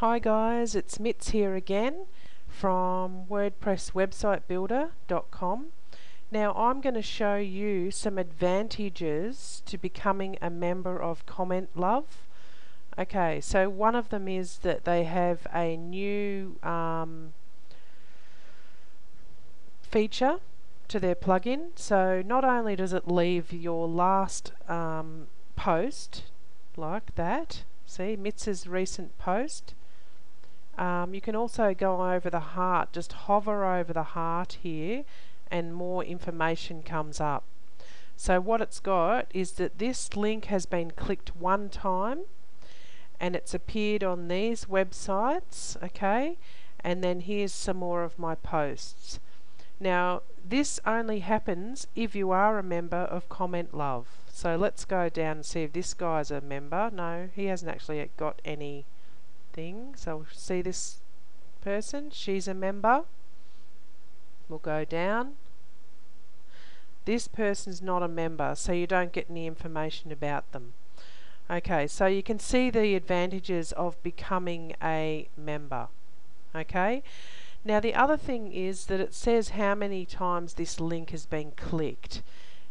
Hi guys, it's Mitz here again from WordPressWebsiteBuilder.com. Now I'm going to show you some advantages to becoming a member of CommentLuv. Okay, so one of them is that they have a new um, feature to their plugin. So not only does it leave your last um, post like that, see Mitz's recent post, um, you can also go over the heart, just hover over the heart here and more information comes up. So what it's got is that this link has been clicked one time and it's appeared on these websites, okay? And then here's some more of my posts. Now, this only happens if you are a member of CommentLuv. So let's go down and see if this guy's a member. No, he hasn't actually got any thing. So see this person, she's a member. We'll go down. This person's not a member, so you don't get any information about them. Okay, so you can see the advantages of becoming a member. Okay, now the other thing is that it says how many times this link has been clicked.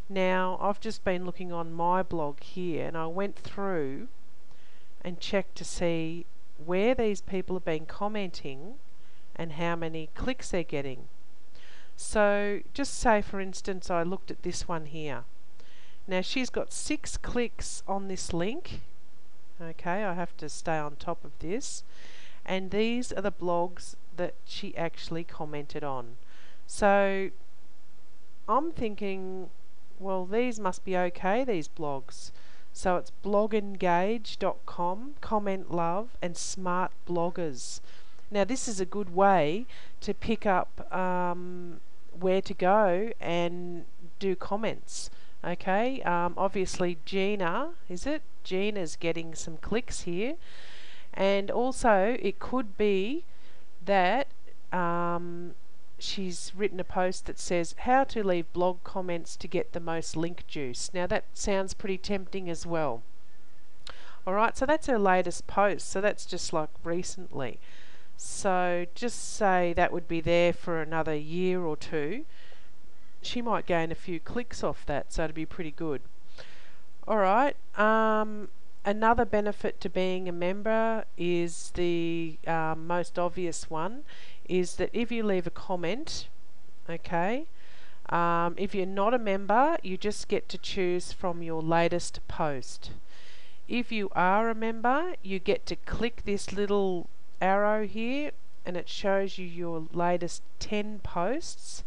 Now I've just been looking on my blog here and I went through and checked to see where these people have been commenting and how many clicks they're getting. So just say for instance I looked at this one here. Now she's got six clicks on this link. Okay, I have to stay on top of this. And these are the blogs that she actually commented on. So I'm thinking, well, these must be okay, these blogs. So it's blogengage.com, CommentLuv, and smart bloggers. Now this is a good way to pick up um, where to go and do comments. Okay, um, obviously Gina, is it? Gina's getting some clicks here. And also it could be that um, she's written a post that says how to leave blog comments to get the most link juice. Now that sounds pretty tempting as well. Alright, so that's her latest post. So that's just like recently. So just say that would be there for another year or two. She might gain a few clicks off that, so it'd be pretty good. Alright, um, another benefit to being a member is the um, most obvious one is that if you leave a comment, okay, um, if you're not a member, you just get to choose from your latest post. If you are a member, you get to click this little arrow here and it shows you your latest 10 posts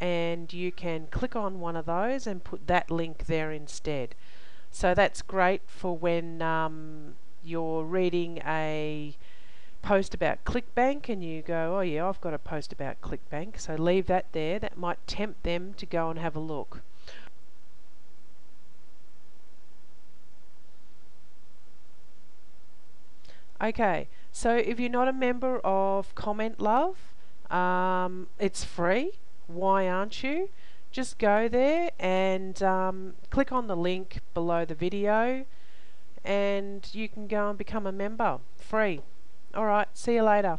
and you can click on one of those and put that link there instead. So that's great for when um, you're reading a post about ClickBank and you go, oh yeah, I've got a post about ClickBank, so leave that there. That might tempt them to go and have a look. Okay, so if you're not a member of CommentLuv, um, it's free. Why aren't you? Just go there and um, click on the link below the video and you can go and become a member free. Alright, see you later.